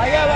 I got